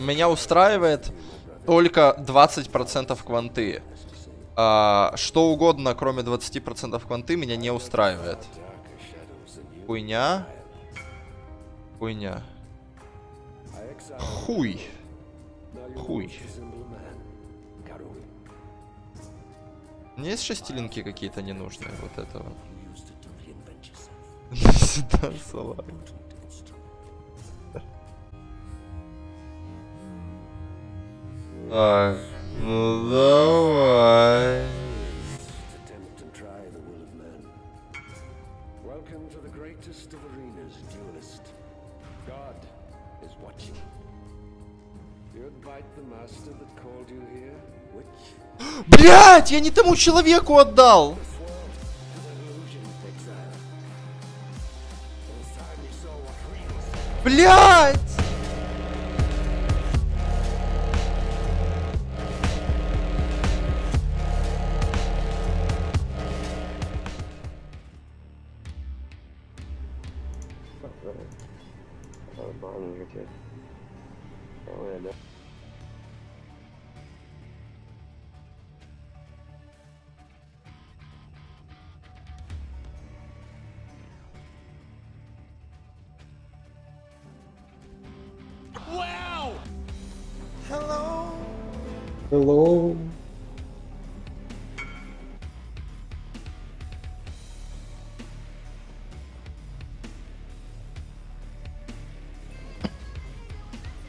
Меня устраивает только 20% кванты. А, что угодно, кроме 20% кванты, меня не устраивает. Хуйня. Хуйня. Хуй. Хуй. Мне есть шестилинки какие-то ненужные вот этого. Сюда, салат. You here, which? Блять, я не тому человеку отдал. Блять! Hello?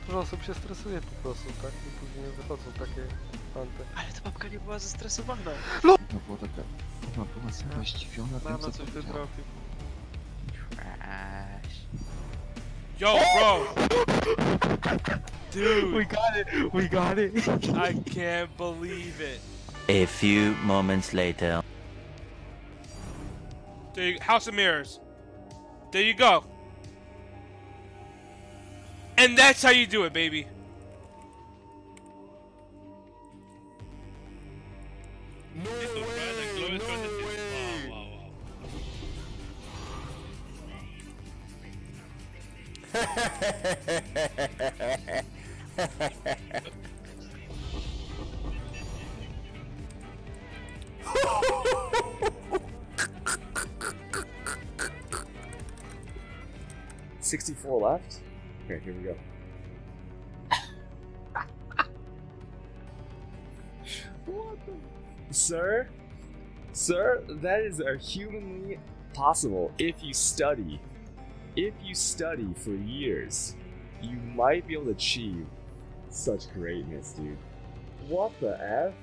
Dużo osób się stresuje po prostu, tak? I później wychodzą takie fanty. Ale ta babka nie była zestresowana. No była taka... Ona była sama zdziwiona tym, Mama co coś powiedziała. Yo, bro! Dude, We got it! We got it! I can't believe it. A few moments later. There you, House of Mirrors. There you go. And that's how you do it, baby. Sixty-four left. Okay, here we go. what the? Sir, sir, that is a humanly possible if you study. If you study for years, you might be able to achieve such greatness, dude. What the f?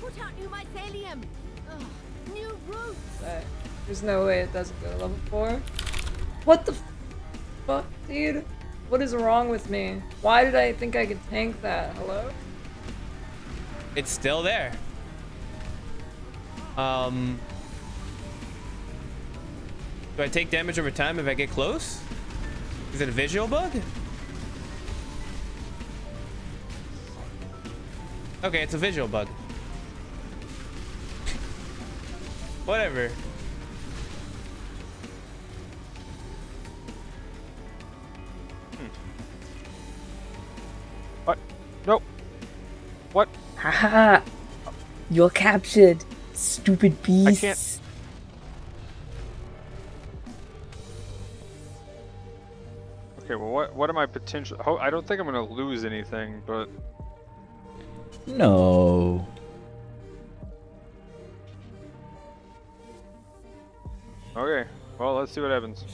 Put out new mycelium. Ugh, new roots. Uh, There's no way it doesn't go to level 4. What the f- fuck, dude? What is wrong with me? Why did I think I could tank that? Hello? It's still there. Um. Do I take damage over time if I get close? Is it a visual bug? Okay, it's a visual bug. Whatever. Haha! You're captured, stupid beast. can't- Okay, well, what what am I potential? I don't think I'm gonna lose anything, but No. okay. Well, let's see what happens.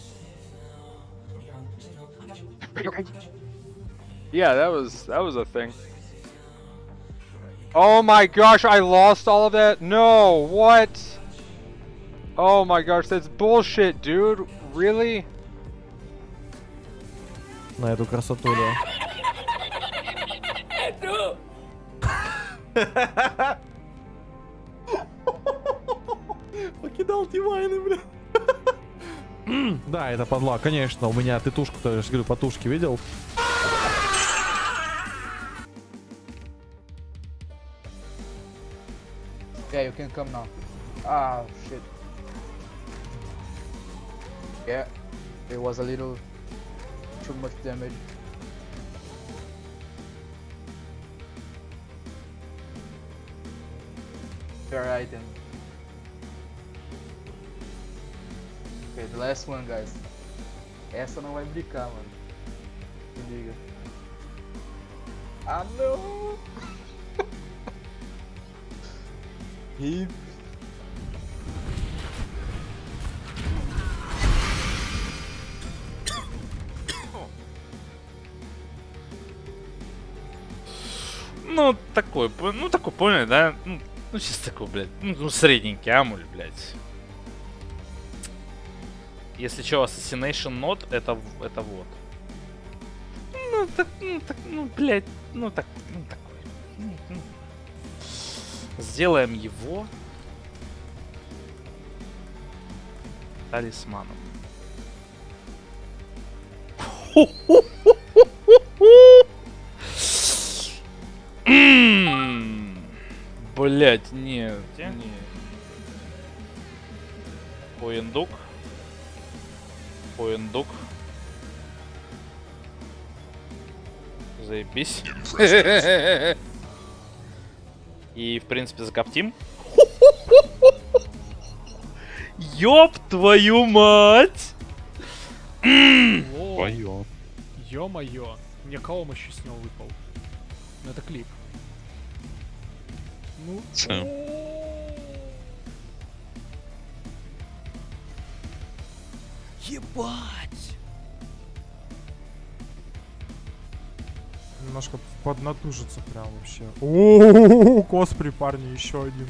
Yeah, that was that was a thing. Oh my gosh, I lost all of that. No, what? Oh my gosh, that's bullshit, dude. Really? На эту красоту, да. Покидал Дивайны, бля. Да, это подла, конечно. У меня ты тушку, то я же говорю, по тушке видел? Yeah, you can come now. Ah, shit. Yeah, it was a little too much damage. Your item. Okay, the last one, guys. Essa não vai brincar, mano. Se liga. Ah, não! Hip. Ну, такой, ну, такой, понял, да? Ну, ну, чисто такой, блядь, ну, ну, средненький амуль, блядь. Если что, Assassination Node, это, это вот. Ну, так, ну, так, ну, блядь, ну, так, ну, такой. Ну, ну. Сделаем его талисманом. Блять, нет, Где? не. Поендук. Поендук. Заебись. И, в принципе, закоптим. Ёб твою мать! Твое. Ё-моё. Мне колом еще с него выпал. Ну это клип. Ну. Ебать! немножко поднатужиться прям вообще. О, коспри, парни, еще один.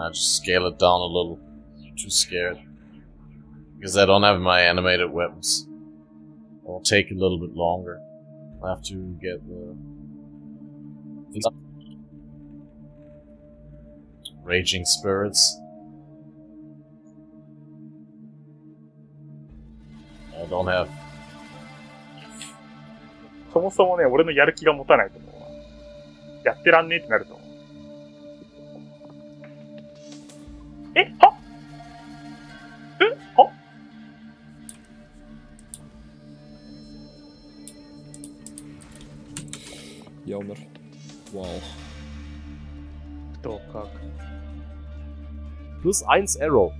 I ah, just scale it down a little. I'm too scared. Because I don't have my animated weapons. It'll take a little bit longer. I have to get the things up. Raging spirits. I don't have そもそもね、俺のやる気が持たないと思うわ。やってらんねえってなると思う。えは Plus 1 Arrow.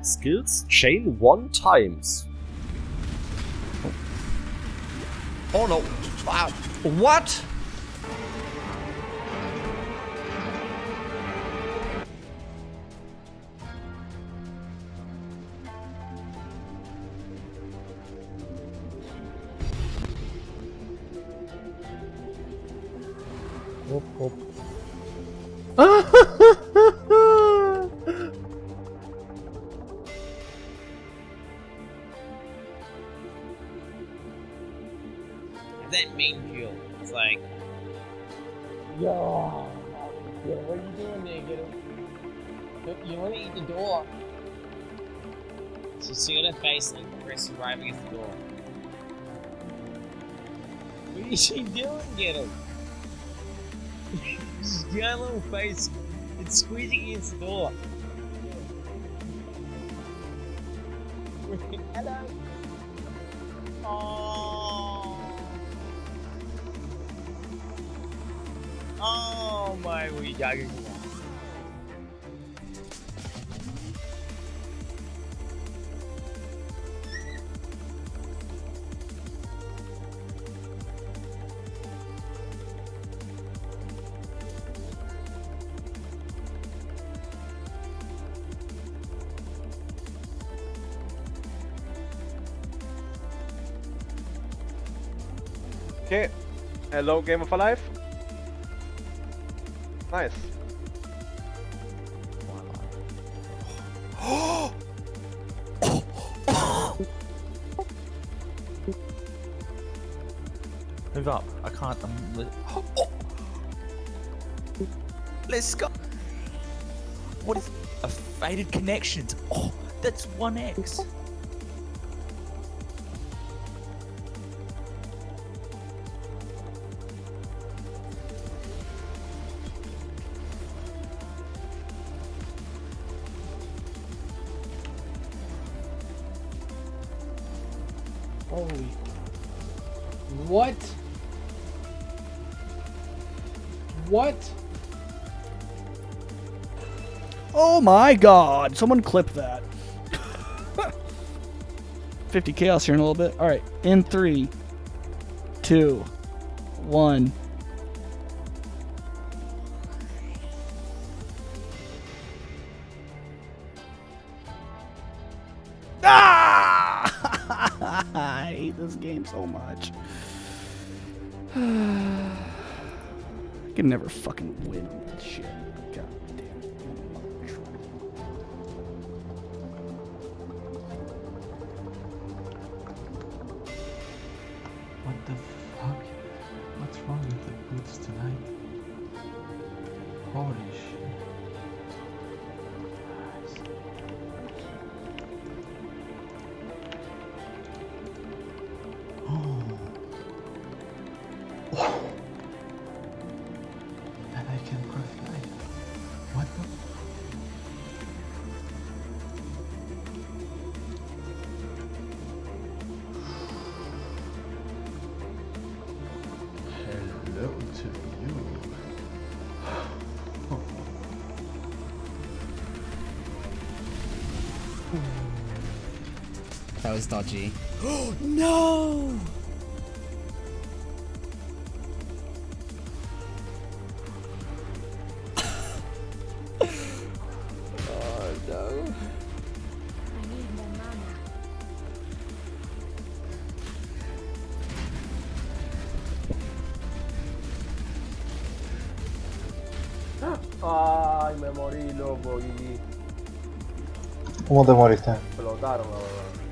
Skills chain one times. Oh no. Wow. What? whoop, whoop. that main shield. It's like, yo, yo, what are you doing there, Gitto? You want to eat the door? So seal the face and press right against the door. What is she doing, Gitto? She's got little face. It's squeezing against the door. Hello. Oh. Oh my, are Okay. Hello, Gamer for Life. Nice. Move up. I can't. Oh. Let's go. What is a Fated Connection! Oh, that's 1x. Holy. What? What? Oh my god! Someone clip that. 50 chaos here in a little bit. Alright, in three, two, one. Ah! I hate this game so much. I can never fucking win this shit. God What the fuck? What's wrong with the boots tonight? Holy. That was dodgy. no! Oh no. Ay, me morí, loco, y ¿Cómo te moriste? explotaron, la verdad.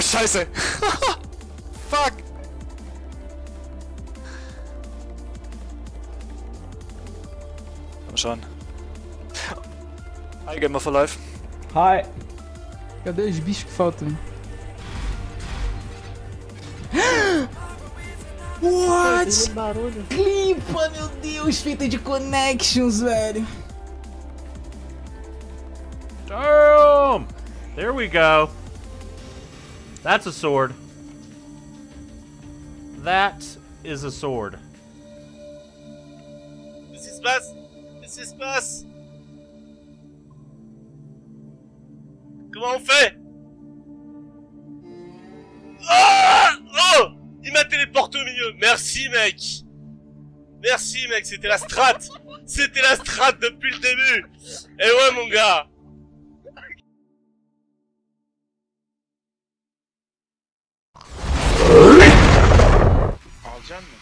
Oh, scheiße. Fuck. Komm schon. Hi, Gamer for Life. Hi. Cadê os bichos que faltam? What? barulho. Limpa, meu Deus, feita de connections, velho. Damn! There we go. That's a sword. That is a sword. Qu'est-ce qui se passe Qu'est-ce qui se passe Comment on fait Ah Oh Il m'a téléporté au milieu. Merci, mec. Merci, mec. C'était la strat. C'était la strat depuis le début. Et ouais, mon gars. Alacaksın mı?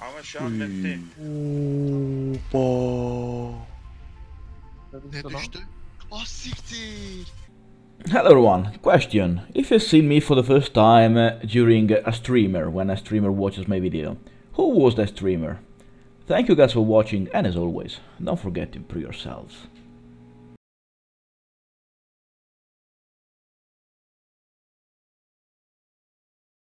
Ama şu an map'teyim. Ne düştü? Ah siktir. Hello everyone, question. If you've seen me for the first time uh, during a streamer, when a streamer watches my video, who was that streamer? Thank you guys for watching and as always, don't forget to improve yourselves.